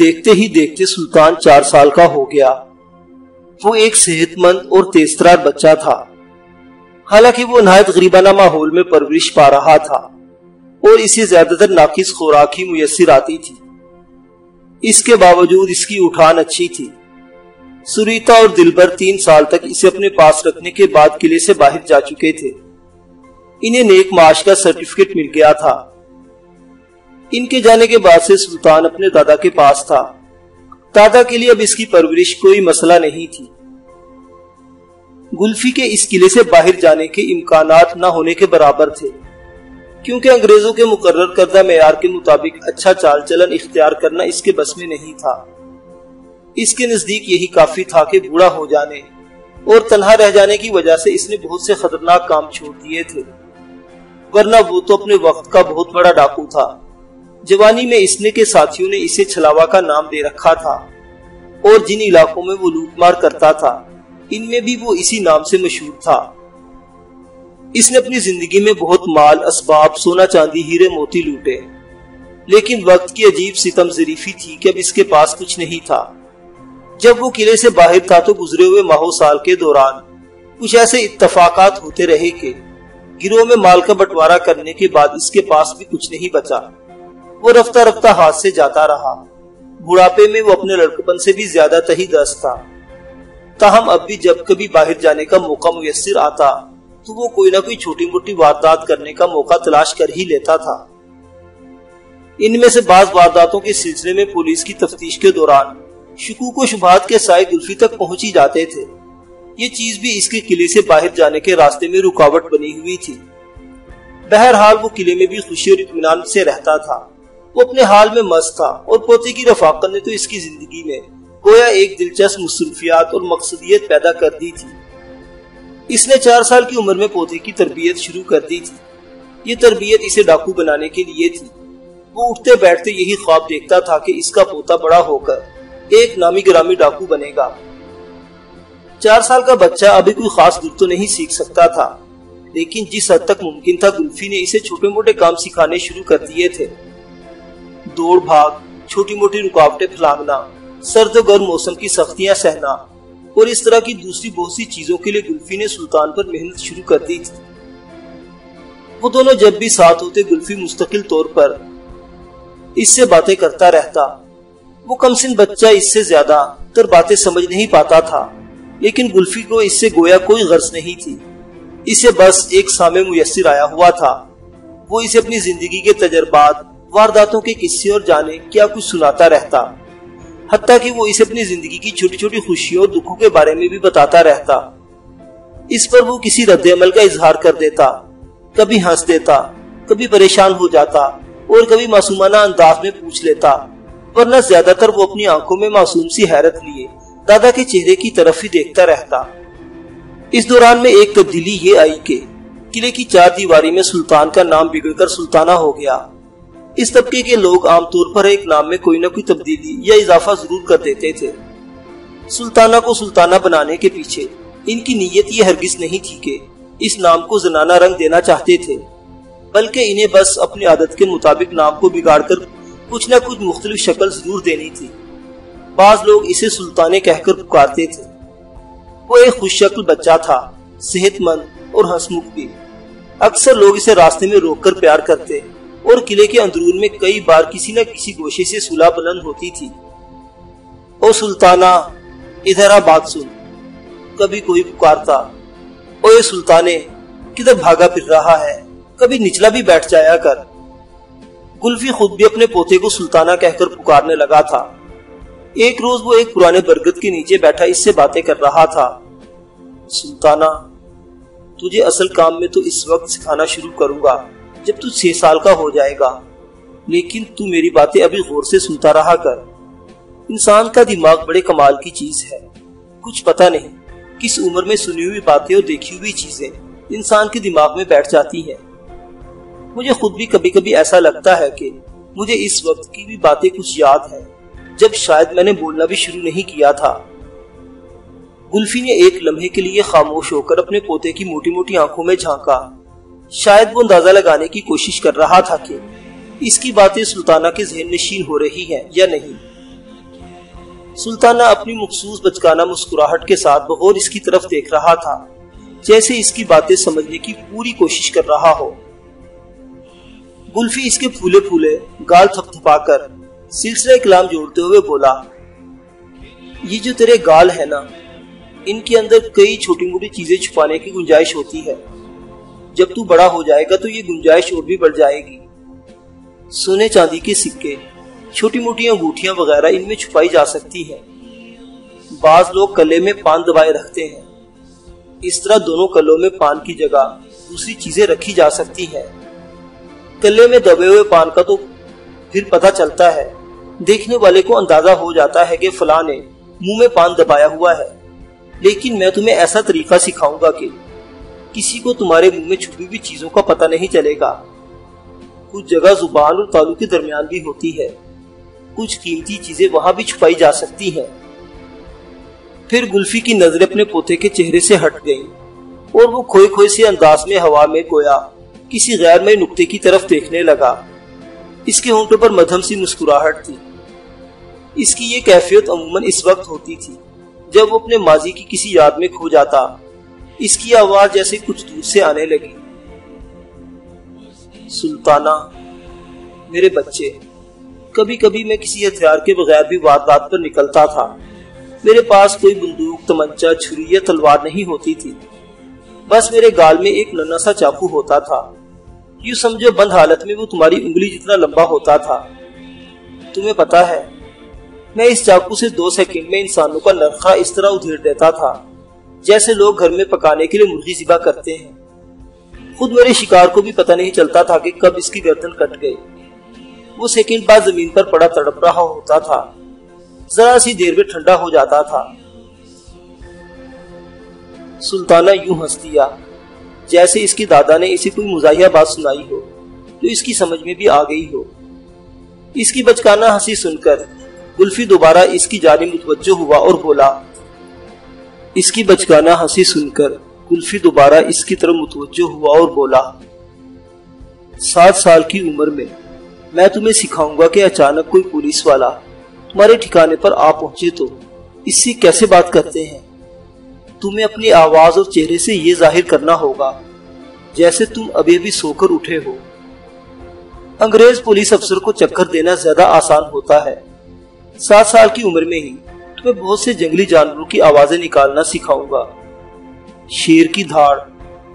دیکھتے ہی دیکھتے سلطان چار سال کا ہو گیا۔ وہ ایک صحت مند اور تیزترار بچہ تھا۔ حالانکہ وہ نہایت غریبانہ ماحول میں پرورش پا رہا تھا اور اسے زیادہ تر ناقص خوراک ہی میسر آتی تھی۔ اس کے باوجود اس کی اٹھان اچھی تھی۔ سریتا اور دلبر تین سال تک اسے اپنے پاس رکھنے کے بعد قلعے سے باہر جا چکے تھے۔ انہیں نیک معاش کا سرٹیفکیٹ مل گیا تھا۔ ان کے جانے کے بعد سے سلطان اپنے دادا کے پاس تھا۔ دادا کے لیے اب اس کی پرورش کوئی مسئلہ نہیں تھی۔ گلفی کے اس قلعے سے باہر جانے کے امکانات نہ ہونے کے برابر تھے۔ کیونکہ انگریزوں کے مقرر کردہ معیار کے مطابق اچھا چال چلن اختیار کرنا اس کے بس میں نہیں تھا۔ اس کے نزدیک یہی کافی تھا کہ بوڑھا ہو جانے اور تنہا رہ جانے کی وجہ سے اس نے بہت سے خطرناک کام چھوڑ دیے تھے۔ ورنہ وہ تو اپنے وقت کا بہت بڑا ڈاکو تھا۔ جوانی میں اس نے کے ساتھیوں نے اسے چھلاوا کا نام دے رکھا تھا اور جن علاقوں میں وہ لوٹ مار کرتا تھا، ان میں بھی وہ اسی نام سے مشہور تھا۔ اس نے اپنی زندگی میں بہت مال، اسباب، سونا چاندی، ہیرے موتی لوٹے، لیکن وقت کی عجیب ستم ظریفی تھی کہ اب اس کے پاس کچھ نہیں تھا۔ جب وہ قلعے سے باہر تھا تو گزرے ہوئے ماہو سال کے دوران کچھ ایسے اتفاقات ہوتے رہے کہ گروہ میں مال کا بٹوارا کرنے کے بعد اس کے پاس بھی کچھ نہیں بچا۔ وہ رفتہ رفتہ ہاتھ سے جاتا رہا۔ بڑھاپے میں وہ اپنے لڑکپن سے بھی زیادہ تہی دست تھا۔ تاہم اب بھی جب کبھی باہر جانے کا موقع میسر آتا، تو وہ کوئی نہ کوئی چھوٹی موٹی واردات کرنے کا موقع تلاش کر ہی لیتا تھا۔ ان میں سے بعض وارداتوں کے سلسلے میں پولیس کی تفتیش کے دوران شکوک و شبہات کے سائے گلفی تک پہنچی جاتے تھے۔ یہ چیز بھی اس کے قلعے سے باہر جانے کے راستے میں رکاوٹ بنی ہوئی تھی۔ بہرحال وہ قلعے میں بھی خوشی اور اطمینان سے رہتا تھا۔ وہ اپنے حال میں مست تھا اور پوتے کی رفاقت نے تو اس کی زندگی میں گویا ایک دلچسپ مصروفیات اور مقصدیت پیدا کر دی تھی۔ اس نے چار سال کی عمر میں پوتے کی تربیت شروع کر دی تھی۔ یہ تربیت اسے ڈاکو بنانے کے لیے تھی۔ وہ اٹھتے بیٹھتے یہی خواب دیکھتا تھا کہ اس کا پوتا بڑا ہو کر ایک نامی گرامی ڈاکو بنے گا۔ چار سال کا بچہ ابھی کوئی خاص گر تو نہیں سیکھ سکتا تھا، لیکن جس حد تک ممکن تھا گلفی نے اسے چھوٹے موٹے کام سکھانے شروع کر دیے تھے۔ دوڑ بھاگ، چھوٹی موٹی رکاوٹیں پھلانگنا سرد و گرم موسم کی سختیاں سہنا، اور اس طرح کی دوسری بہت سی چیزوں کے لیے گلفی نے سلطان پر محنت شروع کر دی۔ وہ دونوں جب بھی ساتھ ہوتے گلفی مستقل طور پر اس سے باتیں کرتا رہتا۔ وہ کم سن بچہ اس سے زیادہ تر باتیں سمجھ نہیں پاتا تھا، لیکن گلفی کو اس سے گویا کوئی غرض نہیں تھی۔ اسے بس ایک سامع میسر آیا ہوا تھا۔ وہ اسے اپنی زندگی کے تجربات وارداتوں کے قصے اور جانے کیا کچھ سناتا رہتا۔ حتیٰ کہ وہ اسے اپنی زندگی کی چھوٹی چھوٹی خوشیوں اور دکھوں کے بارے میں بھی بتاتا رہتا۔ اس پر وہ کسی رد عمل کا اظہار کر دیتا، کبھی ہنس دیتا، کبھی پریشان ہو جاتا اور کبھی معصومانہ انداز میں پوچھ لیتا، ورنہ زیادہ تر وہ اپنی آنکھوں میں معصوم سی حیرت لیے دادا کے چہرے کی طرف ہی دیکھتا رہتا۔ اس دوران میں ایک تبدیلی یہ آئی کہ قلعے کی چار دیواری میں سلطان کا نام بگڑ کر سلطانہ ہو گیا۔ اس طبقے کے لوگ عام طور پر ایک نام میں کوئی نہ کوئی تبدیلی یا اضافہ ضرور کر دیتے تھے۔ سلطانہ کو سلطانہ بنانے کے پیچھے ان کی نیت یہ ہرگز نہیں تھی کہ اس نام کو زنانہ رنگ دینا چاہتے تھے، بلکہ انہیں بس اپنی عادت کے مطابق نام کو بگاڑ کر کچھ نہ کچھ مختلف شکل ضرور دینی تھی۔ بعض لوگ اسے سلطانے کہہ کر پکارتے تھے۔ وہ ایک خوش شکل بچہ تھا، صحت مند اور ہسمکھ بھی اکثر لوگ اسے راستے میں روک کر پیار کرتے۔ اور قلعے کے اندرون میں کئی بار کسی نہ کسی گوشے سے صلح بلند ہوتی تھی۔ او سلطانہ، ادھر بات سن۔ کبھی کوئی پکارتا او اے سلطانے، کدھر بھاگا پھر رہا ہے؟ کبھی نچلا بھی بیٹھ جایا کر۔ گلفی خود بھی اپنے پوتے کو سلطانہ کہہ کر پکارنے لگا تھا۔ ایک روز وہ ایک پرانے برگد کے نیچے بیٹھا، اس سے باتیں کر رہا تھا۔ سلطانہ، تجھے اصل کام میں تو اس وقت سکھانا شروع کروں گا۔ جب تو چھ سال کا ہو جائے گا، لیکن تو میری باتیں ابھی غور سے سنتا رہا کر۔ انسان کا دماغ بڑے کمال کی چیز ہے۔ کچھ پتہ نہیں کس عمر میں سنی ہوئی باتیں اور دیکھی ہوئی چیزیں انسان کے دماغ میں بیٹھ جاتی ہیں۔ مجھے خود بھی کبھی کبھی ایسا لگتا ہے کہ مجھے اس وقت کی بھی باتیں کچھ یاد ہیں، جب شاید میں نے بولنا بھی شروع نہیں کیا تھا۔ گلفی نے ایک لمحے کے لیے خاموش ہو کر اپنے پوتے کی موٹی موٹی آنکھوں میں جھانکا۔ شاید وہ اندازہ لگانے کی کوشش کر رہا تھا کہ اس کی باتیں سلطانہ کے ذہن نشین ہو رہی ہیں یا نہیں۔ سلطانہ اپنی مخصوص بچکانہ مسکراہٹ کے ساتھ بغور اس کی طرف دیکھ رہا تھا، جیسے اس کی باتیں سمجھنے کی پوری کوشش کر رہا ہو۔ گلفی اس کے پھولے پھولے گال تھپ تھپا کر سلسلہ کلام جوڑتے ہوئے بولا، یہ جو تیرے گال ہے نا، ان کے اندر کئی چھوٹی موٹی چیزیں چھپانے کی گنجائش ہوتی ہے۔ جب تو بڑا ہو جائے گا تو یہ گنجائش اور بھی بڑھ جائے گی۔ سونے چاندی کے سکے، چھوٹی موٹی انگوٹھیاں وغیرہ ان میں چھپائی جا سکتی ہیں۔ بعض لوگ کلے میں پان دبائے رکھتے ہیں۔ اس طرح دونوں کلوں میں پان کی جگہ دوسری چیزیں رکھی جا سکتی ہیں۔ کلے میں دبے ہوئے پان کا تو پھر پتا چلتا ہے۔ دیکھنے والے کو اندازہ ہو جاتا ہے کہ فلاں نے منہ میں پان دبایا ہوا ہے۔ لیکن میں تمہیں ایسا طریقہ سکھاؤں گا کہ کسی کو تمہارے منہ میں چھپی ہوئی چیزوں کا پتہ نہیں چلے گا۔ کچھ جگہ زبان اور تالو کے درمیان بھی ہوتی ہے۔ کچھ قیمتی چیزیں وہاں بھی چھپائی جا سکتی ہیں۔ پھر گلفی کی نظر اپنے پوتے کے چہرے سے ہٹ گئی اور وہ کھوئے کھوئے سے انداز میں ہوا میں گویا کسی غیر میں نقطے کی طرف دیکھنے لگا۔ اس کے ہونٹوں پر مدھم سی مسکراہٹ تھی۔ اس کی یہ کیفیت عموماً اس وقت ہوتی تھی جب وہ اپنے ماضی کی کسی یاد میں کھو جاتا۔ اس کی آواز جیسے کچھ دور سے آنے لگی۔ سلطانہ، میرے بچے کبھی کبھی میں کسی ہتھیار کے بغیر بھی واردات پر نکلتا تھا۔ میرے پاس کوئی بندوق تمنچا چھری یا تلوار نہیں ہوتی تھی۔ بس میرے گال میں ایک ننا سا چاقو ہوتا تھا۔ یوں سمجھو، بند حالت میں وہ تمہاری انگلی جتنا لمبا ہوتا تھا۔ تمہیں پتا ہے، میں اس چاقو سے دو سیکنڈ میں انسانوں کا نرخہ اس طرح ادھیر دیتا تھا۔ جیسے لوگ گھر میں پکانے کے لیے مرغی ذبح کرتے ہیں۔ خود میرے شکار کو بھی پتہ نہیں چلتا تھا کہ کب اس کی گردن کٹ گئی۔ وہ سیکنڈ بعد زمین پر پڑا تڑپ رہا ہوتا تھا۔ ذرا سی دیر میں ٹھنڈا ہو جاتا تھا۔ سلطانہ یوں ہنس دیا، جیسے اس کی دادا نے اسے کوئی مزاحیہ بات سنائی ہو، تو اس کی سمجھ میں بھی آ گئی ہو۔ اس کی بچکانہ ہنسی سن کر گلفی دوبارہ اس کی جانب متوجہ ہوا اور بولا اس کی بچکانہ ہنسی سن کر گلفی دوبارہ اس کی طرف متوجہ ہوا اور بولا، سات سال کی عمر میں میں تمہیں سکھاؤں گا کہ اچانک کوئی پولیس والا تمہارے ٹھکانے پر آ پہنچے تو اس سے کیسے بات کرتے ہیں؟ تمہیں اپنی آواز اور چہرے سے یہ ظاہر کرنا ہوگا جیسے تم ابھی ابھی سو کر اٹھے ہو۔ انگریز پولیس افسر کو چکر دینا زیادہ آسان ہوتا ہے۔ سات سال کی عمر میں ہی تمہیں بہت سے جنگلی جانوروں کی آوازیں نکالنا سکھاؤں گا۔ شیر کی دھاڑ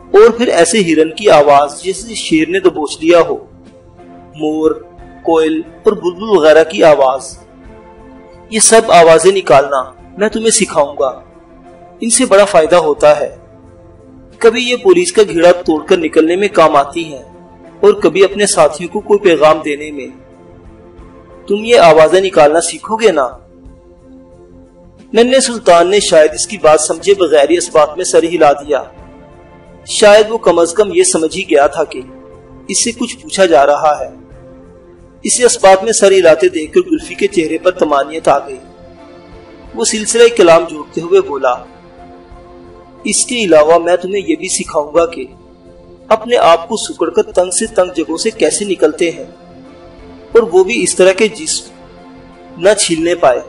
اور پھر ایسے ہرن کی آواز جیسے شیر نے دبوچ لیا ہو۔ مور، کوئل اور بلبل وغیرہ کی آواز۔ یہ سب آوازیں نکالنا میں تمہیں سکھاؤں گا۔ ان سے بڑا فائدہ ہوتا ہے۔ کبھی یہ پولیس کا گھیڑا توڑ کر نکلنے میں کام آتی ہیں اور کبھی اپنے ساتھیوں کو کوئی پیغام دینے میں۔ تم یہ آوازیں نکالنا سیکھو گے نا؟ ننے سلطان نے شاید اس کی بات سمجھے بغیر اس بات میں سر ہلا دیا۔ شاید وہ کم از کم یہ سمجھ ہی گیا تھا کہ اس سے کچھ پوچھا جا رہا ہے۔ اسی اسباب میں سر ہلاتے دیکھ کر گلفی کے چہرے پر تمانیت آ گئی۔ وہ سلسلہ کلام جوڑتے ہوئے بولا، اس کے علاوہ میں تمہیں یہ بھی سکھاؤں گا کہ اپنے آپ کو سکڑ کر تنگ سے تنگ جگہوں سے کیسے نکلتے ہیں اور وہ بھی اس طرح کے جسم نہ چھیلنے پائے۔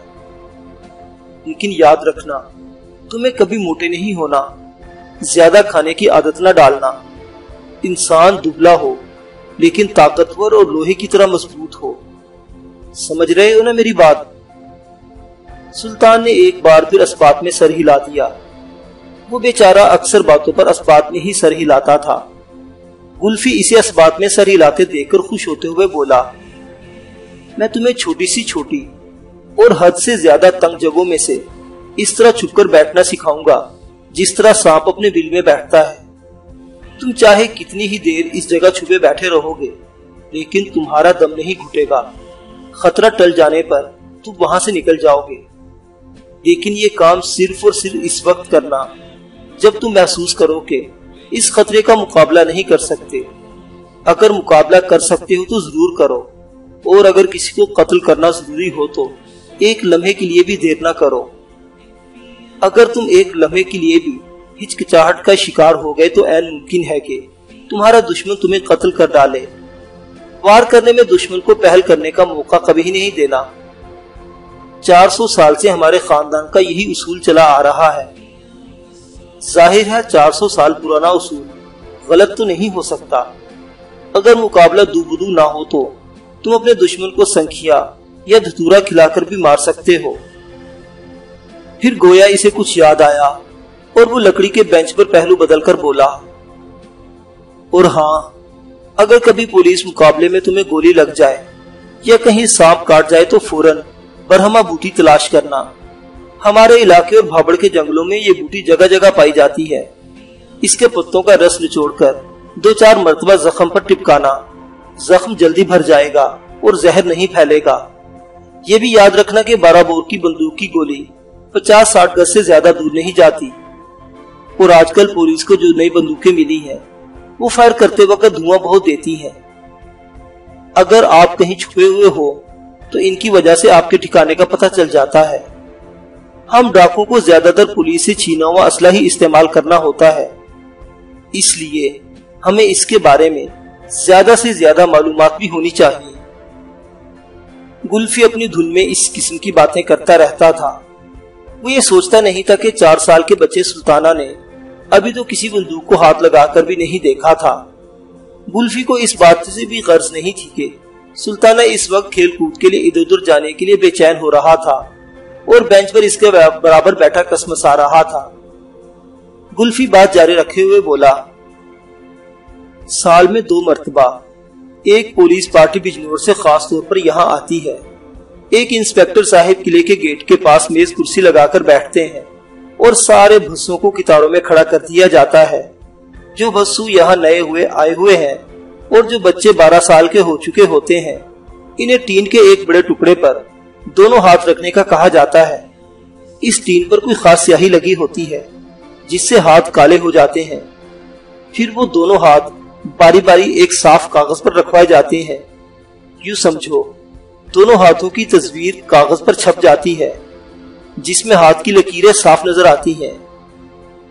لیکن یاد رکھنا، تمہیں کبھی موٹے نہیں ہونا، زیادہ کھانے کی عادت نہ ڈالنا۔ انسان دبلا ہو، لیکن طاقتور اور لوہے کی طرح مضبوط ہو۔ سمجھ رہے ہو نا میری بات؟ سلطان نے ایک بار پھر اسبات میں سر ہلا دیا۔ وہ بیچارہ اکثر باتوں پر اسبات میں ہی سر ہلاتا تھا۔ گلفی اسے اسبات میں سر ہلاتے دیکھ کر خوش ہوتے ہوئے بولا، میں تمہیں چھوٹی سی چھوٹی اور حد سے زیادہ تنگ جگہوں میں سے اس طرح چھپ کر بیٹھنا سکھاؤں گا جس طرح سانپ اپنے بل میں بیٹھتا ہے۔ تم چاہے کتنی ہی دیر اس جگہ چھپے بیٹھے رہو گے، لیکن تمہارا دم نہیں گھٹے گا۔ خطرہ ٹل جانے پر تم وہاں سے نکل جاؤ گے۔ لیکن یہ کام صرف اور صرف اس وقت کرنا، جب تم محسوس کرو کہ اس خطرے کا مقابلہ نہیں کر سکتے۔ اگر مقابلہ کر سکتے ہو تو ضرور کرو، اور اگر کسی کو قتل کرنا ضروری ہو تو ایک لمحے کے لیے بھی دیر نہ کرو۔ اگر تم ایک لمحے کے لیے بھی ہچکچاہٹ کا شکار ہو گئے تو این ممکن ہے کہ تمہارا دشمن تمہیں قتل کر ڈالے۔ وار کرنے میں دشمن کو پہل کرنے کا موقع کبھی نہیں دینا۔ چار سو سال سے ہمارے خاندان کا یہی اصول چلا آ رہا ہے۔ ظاہر ہے چار سو سال پرانا اصول غلط تو نہیں ہو سکتا۔ اگر مقابلہ دوبدو نہ ہو تو تم اپنے دشمن کو سنکھیا۔ یا دھتورا کھلا کر بھی مار سکتے ہو۔ پھر گویا اسے کچھ یاد آیا اور وہ لکڑی کے بینچ پر پہلو بدل کر بولا، اور ہاں اگر کبھی پولیس مقابلے میں تمہیں گولی لگ جائے یا کہیں سانپ کاٹ جائے تو فوراً برہما بوٹی تلاش کرنا۔ ہمارے علاقے اور بھابڑ کے جنگلوں میں یہ بوٹی جگہ جگہ پائی جاتی ہے۔ اس کے پتوں کا رس نچوڑ کر دو چار مرتبہ زخم پر ٹپکانا۔ زخم جلدی بھر جائے گا اور زہر نہیں پھیلے گا۔ یہ بھی یاد رکھنا کہ بارہ بور کی بندوق کی گولی پچاس ساٹھ گز سے زیادہ دور نہیں جاتی اور آج کل پولیس کو جو نئی بندوقیں ملی ہیں، وہ فائر کرتے وقت دھواں بہت دیتی ہیں۔ اگر آپ کہیں چھپے ہوئے ہو تو ان کی وجہ سے آپ کے ٹھکانے کا پتہ چل جاتا ہے۔ ہم ڈاکوں کو زیادہ تر پولیس سے چھینا ہوا اسلحہ ہی استعمال کرنا ہوتا ہے۔ اس لیے ہمیں اس کے بارے میں زیادہ سے زیادہ معلومات بھی ہونی چاہیے۔ گلفی اپنی دھن میں اس قسم کی باتیں کرتا رہتا تھا۔ وہ یہ سوچتا نہیں تھا کہ چار سال کے بچے سلطانہ نے ابھی تو کسی بندوق کو ہاتھ لگا کر بھی نہیں دیکھا تھا۔ گلفی کو اس بات سے بھی غرض نہیں تھی کہ سلطانہ اس وقت کھیل کود کے لیے ادھر ادھر جانے کے لیے بے چین ہو رہا تھا اور بینچ پر اس کے برابر بیٹھا کسمس آ رہا تھا۔ گلفی بات جاری رکھے ہوئے بولا، سال میں دو مرتبہ ایک پولیس پارٹی بجنور سے خاص طور پر یہاں آتی ہے۔ ایک انسپیکٹر صاحب قلعے کے گیٹ کے پاس میز کرسی لگا کر بیٹھتے ہیں اور سارے بھسوں کو کتاروں میں کھڑا کر دیا جاتا ہے۔ جو بھسو یہاں نئے ہوئے آئے ہوئے ہیں اور جو بچے بارہ سال کے ہو چکے ہوتے ہیں، انہیں ٹین کے ایک بڑے ٹکڑے پر دونوں ہاتھ رکھنے کا کہا جاتا ہے۔ اس ٹین پر کوئی خاص سیاہی لگی ہوتی ہے، جس سے ہاتھ کالے ہو جاتے ہیں۔ پھر وہ دونوں ہاتھ باری باری ایک صاف کاغذ پر رکھوائے جاتے ہیں۔ یوں سمجھو، دونوں ہاتھوں کی تصویر کاغذ پر چھپ جاتی ہے، جس میں ہاتھ کی لکیریں صاف نظر آتی ہیں۔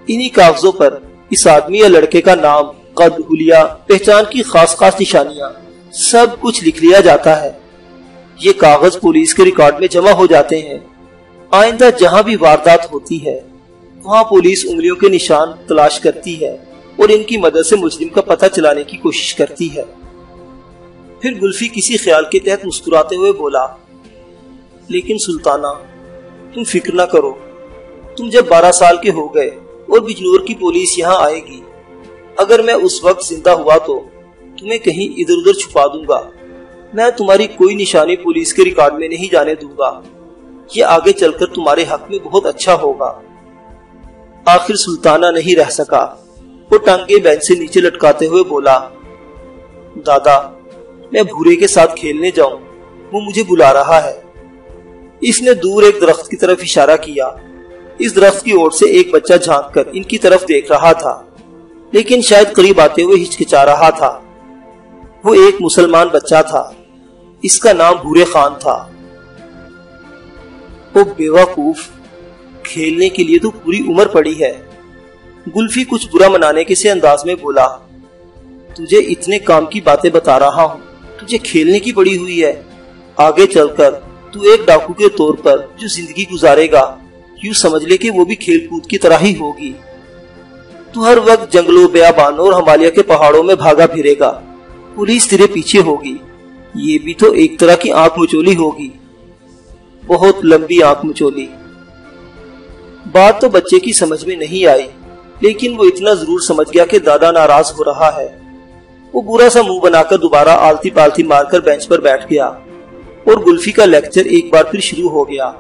انہی کاغذوں پر اس آدمی یا لڑکے کا نام، قد، حلیہ، پہچان کی خاص خاص نشانیاں سب کچھ لکھ لیا جاتا ہے۔ یہ کاغذ پولیس کے ریکارڈ میں جمع ہو جاتے ہیں۔ آئندہ جہاں بھی واردات ہوتی ہے، وہاں پولیس انگلیوں کے نشان تلاش کرتی ہے۔ اور ان کی مدد سے مجرم کا پتہ چلانے کی کوشش کرتی ہے۔ پھر گلفی کسی خیال کے تحت مسکراتے ہوئے بولا، لیکن سلطانہ، تم فکر نہ کرو، تم جب بارہ سال کے ہو گئے اور بجنور کی پولیس یہاں آئے گی، اگر میں اس وقت زندہ ہوا تو تمہیں کہیں ادھر ادھر چھپا دوں گا۔ میں تمہاری کوئی نشانی پولیس کے ریکارڈ میں نہیں جانے دوں گا۔ یہ آگے چل کر تمہارے حق میں بہت اچھا ہوگا۔ آخر سلطانہ نہیں رہ سکا۔ وہ ٹانگے بینچ سے نیچے لٹکاتے ہوئے بولا، دادا، میں بھورے کے ساتھ کھیلنے جاؤں، وہ مجھے بلا رہا ہے. اس نے دور ایک درخت کی طرف اشارہ کیا۔ اس درخت کی اور سے ایک بچہ جھانک کر ان کی طرف دیکھ رہا تھا، لیکن شاید قریب آتے ہوئے ہچکچا رہا تھا۔ وہ ایک مسلمان بچہ تھا، اس کا نام بھورے خان تھا۔ وہ بیوقوف کھیلنے کے لیے تو پوری عمر پڑی ہے۔ گلفی کچھ برا منانے کے سے انداز میں بولا، تجھے اتنے کام کی باتیں بتا رہا ہوں، تجھے کھیلنے کی پڑی ہوئی ہے. آگے چل کر تو ایک ڈاکو کے طور پر جو زندگی گزارے گا، یوں سمجھ لے کہ وہ بھی کھیل کود کی طرح ہی ہوگی. تو ہر وقت جنگلوں، بیابانوں اور ہمالیہ کے پہاڑوں میں بھاگا پھرے گا. پولیس تیرے پیچھے ہوگی. یہ بھی تو ایک طرح کی آنکھ مچولی ہوگی. بہت لمبی آنکھ مچولی. بات تو بچے کی سمجھ میں نہیں آئی. لیکن وہ اتنا ضرور سمجھ گیا کہ دادا ناراض ہو رہا ہے۔ وہ برا سا منہ بنا کر دوبارہ آلتی پالتی مار کر بینچ پر بیٹھ گیا اور گلفی کا لیکچر ایک بار پھر شروع ہو گیا۔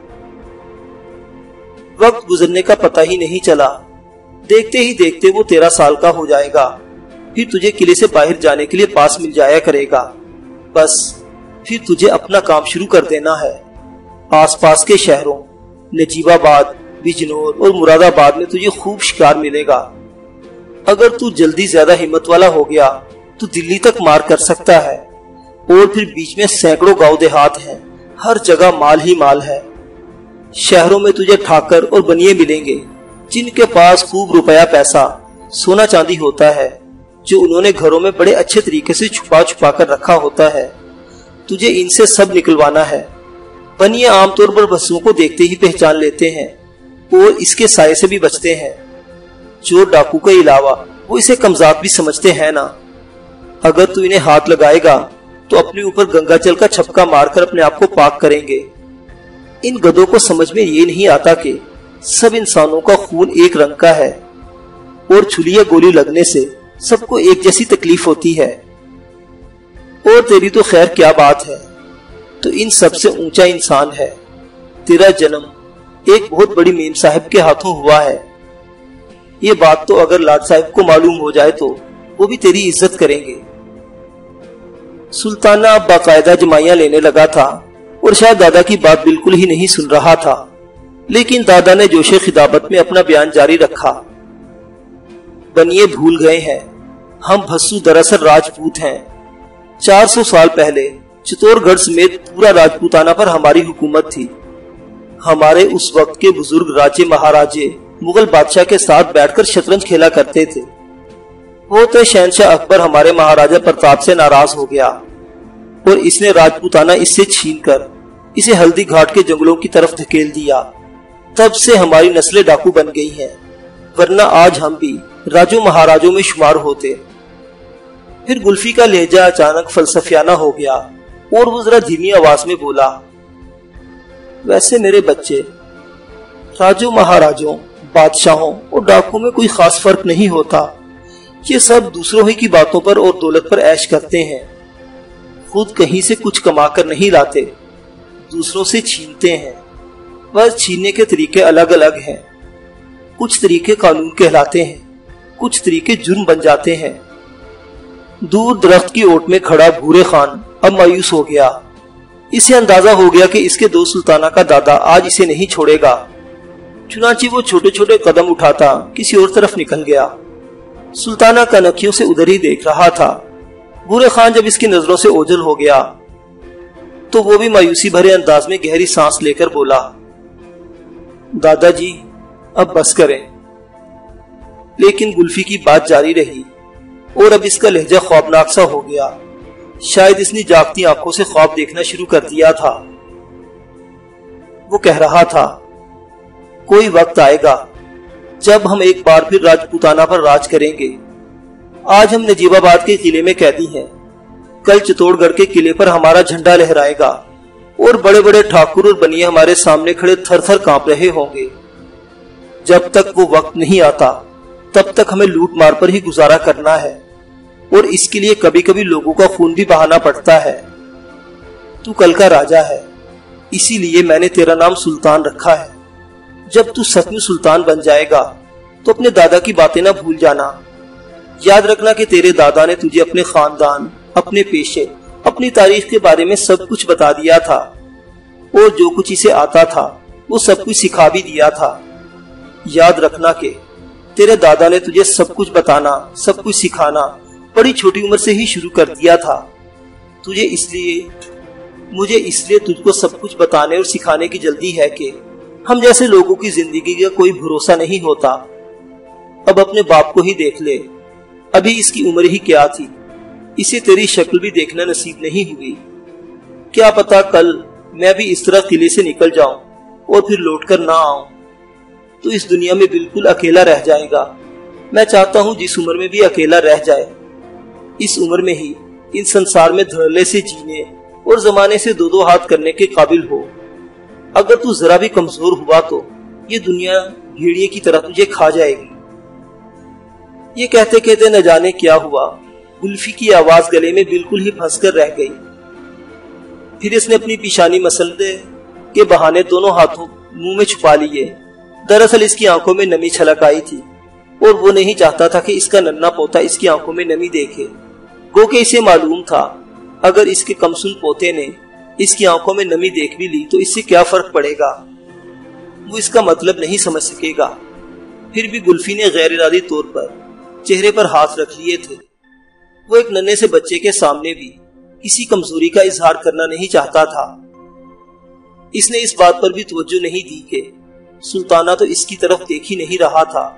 وقت گزرنے کا پتہ ہی نہیں چلا۔ دیکھتے ہی دیکھتے وہ تیرہ سال کا ہو جائے گا۔ پھر تجھے قلعے سے باہر جانے کے لیے پاس مل جایا کرے گا۔ بس، پھر تجھے اپنا کام شروع کر دینا ہے۔ آس پاس کے شہروں، نجیب آباد بجنور اور مراد آباد میں تجھے خوب شکار ملے گا۔ اگر تو جلدی زیادہ ہمت والا ہو گیا، تو دلی تک مار کر سکتا ہے۔ اور پھر بیچ میں سینکڑوں گاؤں دیہات ہیں، ہر جگہ مال ہی مال ہے۔ شہروں میں تجھے ٹھاکر اور بنیے ملیں گے، جن کے پاس خوب روپیہ پیسہ، سونا چاندی ہوتا ہے، جو انہوں نے گھروں میں بڑے اچھے طریقے سے چھپا چھپا کر رکھا ہوتا ہے۔ تجھے ان سے سب نکلوانا ہے۔ بنیے عام طور پر بسوں کو دیکھتے ہی پہچان لیتے ہیں۔ اور اس کے سائے سے بھی بچتے ہیں۔ جو ڈاکو کے علاوہ وہ اسے کمزاد بھی سمجھتے ہیں نا۔ اگر تو انہیں ہاتھ لگائے گا، تو اپنے اوپر گنگا جل کا چھپکا مار کر اپنے آپ کو پاک کریں گے۔ ان گدوں کو سمجھ میں یہ نہیں آتا کہ سب انسانوں کا خون ایک رنگ کا ہے۔ اور چھلیا گولی لگنے سے سب کو ایک جیسی تکلیف ہوتی ہے۔ اور تیری تو خیر کیا بات ہے۔ تو ان سب سے اونچا انسان ہے۔ تیرا جنم ایک بہت بڑی میم صاحب کے ہاتھوں ہوا ہے۔ یہ بات تو اگر لاد صاحب کو معلوم ہو جائے تو وہ بھی تیری عزت کریں گے۔ سلطانہ اب باقاعدہ جمائیاں لینے لگا تھا اور شاید دادا کی بات بالکل ہی نہیں سن رہا تھا، لیکن دادا نے جوش خدابت میں اپنا بیان جاری رکھا۔ بنیے بھول گئے ہیں، ہم بھسو دراصل راجپوت ہیں۔ چار سو سال پہلے چتور گڑھ سمیت پورا راجپوتانہ پر ہماری حکومت تھی۔ ہمارے اس وقت کے بزرگ راجے مہاراجے مغل بادشاہ کے ساتھ بیٹھ کر شطرنج کھیلا کرتے تھے۔ وہ تو شہنشاہ اکبر ہمارے مہاراجا پرتاپ سے ناراض ہو گیا اور اس نے راجپوتانہ اس سے چھین کر اسے ہلدی گھاٹ کے جنگلوں کی طرف دھکیل دیا۔ تب سے ہماری نسلیں ڈاکو بن گئی ہیں، ورنہ آج ہم بھی راجو مہاراجوں میں شمار ہوتے۔ پھر گلفی کا لہجہ اچانک فلسفیانہ ہو گیا اور وہ ذرا دھیمی آواز میں بولا ویسے میرے بچے راجو مہاراجوں، بادشاہوں اور ڈاکو میں کوئی خاص فرق نہیں ہوتا۔ یہ سب دوسروں ہی کی باتوں پر اور دولت پر عیش کرتے ہیں۔ خود کہیں سے کچھ کما کر نہیں لاتے، دوسروں سے چھینتے ہیں۔ بس چھیننے کے طریقے الگ الگ ہیں۔ کچھ طریقے قانون کہلاتے ہیں، کچھ طریقے جرم بن جاتے ہیں۔ دور درخت کی اوٹ میں کھڑا بھورے خان اب مایوس ہو گیا۔ اسے اندازہ ہو گیا کہ اس کے دو سلطانہ کا دادا آج اسے نہیں چھوڑے گا۔ چنانچہ وہ چھوٹے چھوٹے قدم اٹھاتا، کسی اور طرف نکل گیا۔ سلطانہ کا سے ادھر ہی دیکھ رہا تھا۔ بورے خان جب اس کی نظروں سے اوجل ہو گیا، تو وہ بھی مایوسی بھرے انداز میں گہری سانس لے کر بولا، دادا جی اب بس کریں۔ لیکن گلفی کی بات جاری رہی اور اب اس کا لہجہ خوابناک سا ہو گیا۔ شاید اس نے جاگتی آنکھوں سے خواب دیکھنا شروع کر دیا تھا۔ وہ کہہ رہا تھا، کوئی وقت آئے گا جب ہم ایک بار پھر راجپوتانہ پر راج کریں گے۔ آج ہم نجیب آباد کے قلعے میں قیدی ہیں۔ کل چتوڑ گڑھ کے قلعے پر ہمارا جھنڈا لہرائے گا اور بڑے بڑے ٹھاکر اور بنیے ہمارے سامنے کھڑے تھر تھر کانپ رہے ہوں گے۔ جب تک وہ وقت نہیں آتا، تب تک ہمیں لوٹ مار پر ہی گزارا کرنا ہے۔ اور اس کے لیے کبھی کبھی لوگوں کا خون بھی بہانا پڑتا ہے۔ تو کل کا راجا ہے، اسی لیے میں نے تیرا نام سلطان رکھا ہے۔ جب تو سچ میں سلطان بن جائے گا، تو اپنے دادا کی باتیں نہ بھول جانا۔ یاد رکھنا کہ تیرے دادا نے تجھے اپنے خاندان، اپنے پیشے، اپنی تاریخ کے بارے میں سب کچھ بتا دیا تھا۔ اور جو کچھ اسے آتا تھا، وہ سب کچھ سکھا بھی دیا تھا۔ یاد رکھنا کہ تیرے دادا نے تجھے سب کچھ بتانا، سب کچھ سکھانا۔ بڑی چھوٹی عمر سے ہی شروع کر دیا تھا۔ تجھے اس لیے، مجھے اس لیے تجھ کو سب کچھ بتانے اور سکھانے کی جلدی ہے کہ ہم جیسے لوگوں کی زندگی کا کوئی بھروسہ نہیں ہوتا۔ اب اپنے باپ کو ہی دیکھ لے۔ ابھی اس کی عمر ہی کیا تھی؟ اسے تیری شکل بھی دیکھنا نصیب نہیں ہوئی۔ کیا پتا کل میں بھی اس طرح قلعے سے نکل جاؤں اور پھر لوٹ کر نہ آؤں۔ تو اس دنیا میں بالکل اکیلا رہ جائے گا۔ میں چاہتا ہوں جس عمر میں بھی اکیلا رہ جائے۔ اس عمر میں ہی ان سنسار میں دھڑلے سے جینے اور زمانے سے دو دو ہاتھ کرنے کے قابل ہو۔ اگر تو ذرا بھی کمزور ہوا تو یہ دنیا بھیڑیے کی طرح تجھے کھا جائے گی۔ یہ کہتے کہتے نہ جانے کیا ہوا۔ گلفی کی آواز گلے میں بالکل ہی پھنس کر رہ گئی۔ پھر اس نے اپنی پیشانی مسلدے کے بہانے دونوں ہاتھوں منہ میں چھپا لیے۔ دراصل اس کی آنکھوں میں نمی چھلک آئی تھی اور وہ نہیں چاہتا تھا کہ اس کا ننا پوتا اس کی آنکھوں میں نمی دیکھے۔ گو کہ اسے معلوم تھا۔ اگر اس کے کمسن پوتے نے اس کی آنکھوں میں نمی دیکھ بھی لی تو اس سے کیا فرق پڑے گا؟ وہ اس کا مطلب نہیں سمجھ سکے گا۔ پھر بھی گلفی نے غیر ارادی طور پر چہرے پر ہاتھ رکھ لیے تھے۔ وہ ایک ننے سے بچے کے سامنے بھی کسی کمزوری کا اظہار کرنا نہیں چاہتا تھا۔ اس نے اس بات پر بھی توجہ نہیں دی کہ سلطانہ تو اس کی طرف دیکھ ہی نہیں رہا تھا۔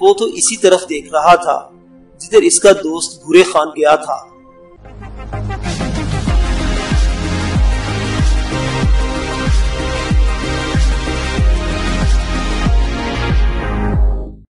وہ تو اسی طرف دیکھ رہا تھا۔ جدھر اس کا دوست بھورے خان گیا تھا